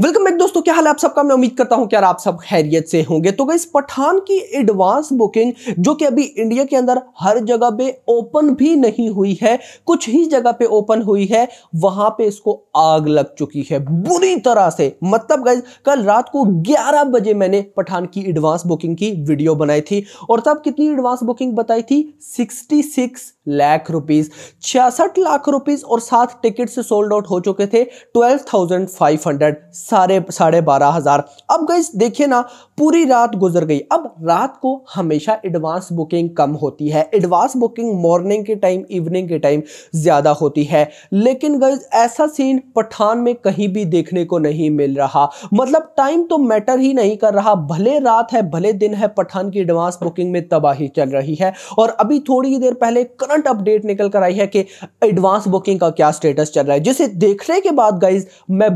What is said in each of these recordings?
Welcome back दोस्तों, क्या हाल है आप सबका? मैं उम्मीद करता हूँ कि आप सब खैरियत से होंगे। तो गई पठान की एडवांस बुकिंग जो कि अभी इंडिया के अंदर हर जगह पे ओपन भी नहीं हुई है, कुछ ही जगह पे ओपन हुई है, वहाँ पे इसको आग लग चुकी है, बुरी तरह से। मतलब गई कल रात को 11 बजे मैंने पठान की एडवांस बुकिंग की वीडियो बनाई थी, और तब कितनी एडवांस बुकिंग बताई थी? सिक्सटी लाख रुपीज़ छियासठ लाख रुपीज़ और सात टिकट से सोल्ड आउट हो चुके थे ट्वेल्व थाउज़ेंड फाइव हंड्रेड साढ़े साढ़े बारह हज़ार। अब गई देखिए ना, पूरी रात गुजर गई। अब रात को हमेशा एडवांस बुकिंग कम होती है। एडवांस बुकिंग मॉर्निंग के टाइम इवनिंग के टाइम ज़्यादा होती है। लेकिन गई ऐसा सीन पठान में कहीं भी देखने को नहीं मिल रहा। मतलब टाइम तो मैटर ही नहीं कर रहा। भले रात है, भले दिन है, पठान की एडवांस बुकिंग में तबाही चल रही है। और अभी थोड़ी देर पहले करंट अपडेट निकल कर आई है कि एडवांस बुकिंग का क्या स्टेटस चल रहा है। जिसे देखने के बाद गाइज़ मैं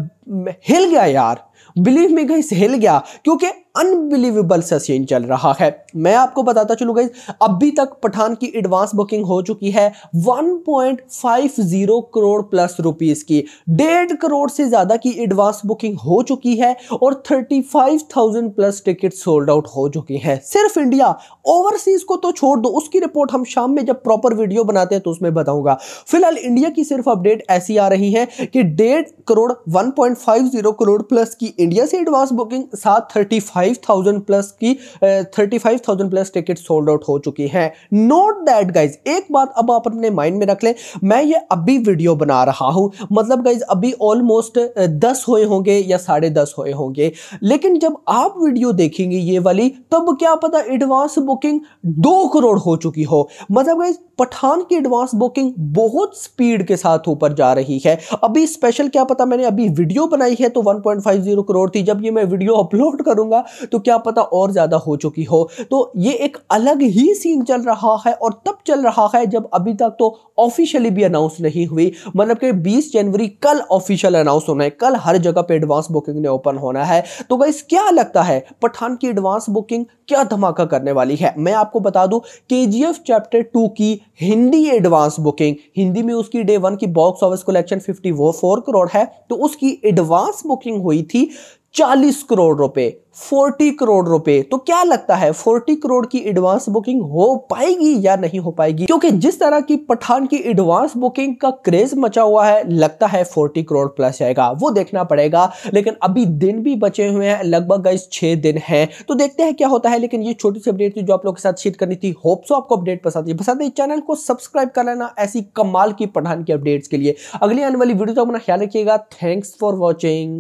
हिल गया यार। बिलीव में गाइस हिल गया क्योंकि अनबिलीवेबल सा सीन चल रहा है। मैं आपको बताता चलू गाइस अभी तक पठान की एडवांस बुकिंग हो चुकी है 1.50 करोड़ प्लस रुपीस की। डेढ़ करोड़ से ज़्यादा की एडवांस बुकिंग हो चुकी है और 35,000 प्लस टिकट सोल्ड आउट हो चुकी हैं। सिर्फ़ इंडिया ओवरसीज को तो छोड़ दो उसकी रिपोर्ट हम शाम में जब प्रॉपर वीडियो बनाते हैं तो उसमें बताऊँगा। फ़िलहाल इंडिया की सिर्फ़ अपडेट ऐसी आ रही है कि डेढ़ करोड़ 1.50 करोड़ प्लस की इंडिया से एडवांस बुकिंग साथ थर्टी फाइव थाउज़ेंड प्लस की thirty five thousand plus ticket sold out हो चुकी है। नोट दैट गाइज़ एक बात अब आप अपने माइंड में रख लें। मैं ये अभी वीडियो बना रहा हूँ। मतलब गाइज़ अभी ऑलमोस्ट दस हुए होंगे या साढ़े दस हुए होंगे। लेकिन जब आप वीडियो देखेंगे ये वाली, तब क्या पता एडवांस बुकिंग दो करोड़ हो चुकी हो। मतलब गाइज़ पठान की एडवांस बुकिंग बहुत स्पीड के साथ ऊपर जा रही है। अभी स्पेशल क्या पता मैंने अभी वीडियो बनाई है तो 1.50 करोड़ थी, जब ये मैं वीडियो अपलोड करूँगा तो क्या पता और ज़्यादा हो चुकी हो। तो ये एक अलग ही सीन चल रहा है और तब चल रहा है जब अभी तक तो ऑफिशियली भी अनाउंस नहीं हुई। मतलब कि 20 जनवरी कल ऑफिशियल अनाउंस होना है, कल हर जगह पे एडवांस बुकिंग ने ओपन होना है। तो गाइस क्या लगता है पठान की एडवांस बुकिंग क्या धमाका करने वाली है? मैं आपको बता दूँ केजीएफ चैप्टर टू की हिंदी एडवांस बुकिंग हिंदी में उसकी डे वन की बॉक्स ऑफ़िस कलेक्शन फिफ्टी वो फोर करोड़ है तो उसकी एडवांस बुकिंग हुई थी चालीस करोड़ रुपए, फोर्टी करोड़ रुपए। तो क्या लगता है, फोर्टी करोड़ की एडवांस बुकिंग हो पाएगी या नहीं हो पाएगी? क्योंकि जिस तरह की पठान की एडवांस बुकिंग का क्रेज मचा हुआ है, लगता है फोर्टी करोड़ प्लस जाएगा। वो देखना पड़ेगा, लेकिन अभी दिन भी बचे हुए हैं, लगभग इस छह दिन है। तो देखते हैं क्या होता है, लेकिन ये छोटी सी अपडेट थी जो आप लोग के साथ शेयर करनी थी। होप सो आपको अपडेट पसंद थी पसंद है चैनल को सब्सक्राइब कर लेना ऐसी कमाल की पठान की अपडेट्स के लिए। अगली आने वाली वीडियो तो अपना ख्याल रखिएगा। Thanks for watching